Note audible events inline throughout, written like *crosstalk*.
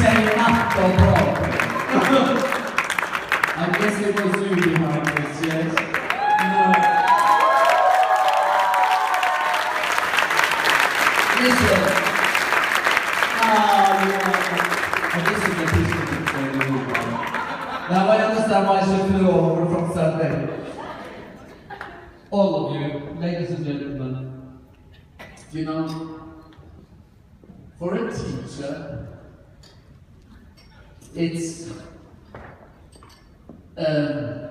Natt och bra. I guess it was you behind this, yes? No. Listen. Yeah. This is the piece of the trailer. Now I understand why she flew over from Sunday. All of you, ladies and gentlemen, you know, for a teacher, it's um,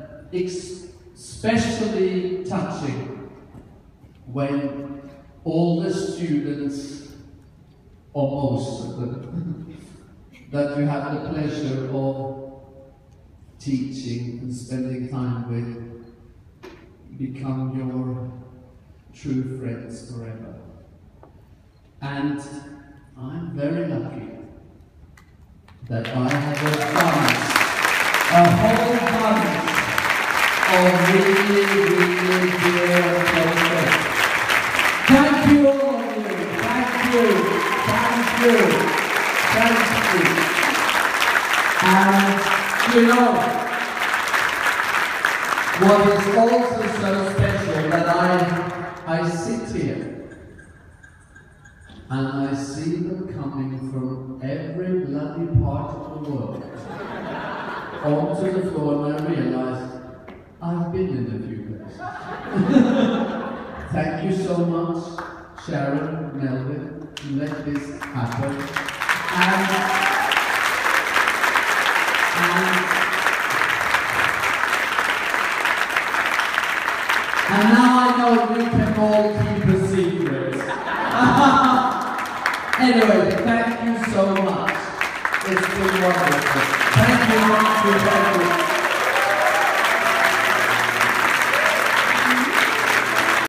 especially touching when all the students, or most of them, that you have the pleasure of teaching and spending time with become your true friends forever. And I'm very lucky that I have a bunch, a whole bunch of really, really dear friends. Thank you all of you. Thank you. Thank you. Thank you. And you know, what is also so special that I I sit here and I see them coming world onto the floor and I realize I've been in a few places. *laughs* Thank you so much, Sharon, Melvin, to let this happen. And, and And now I know we can all keep a secret. *laughs* anyway, thank Thank you, thank you, thank you.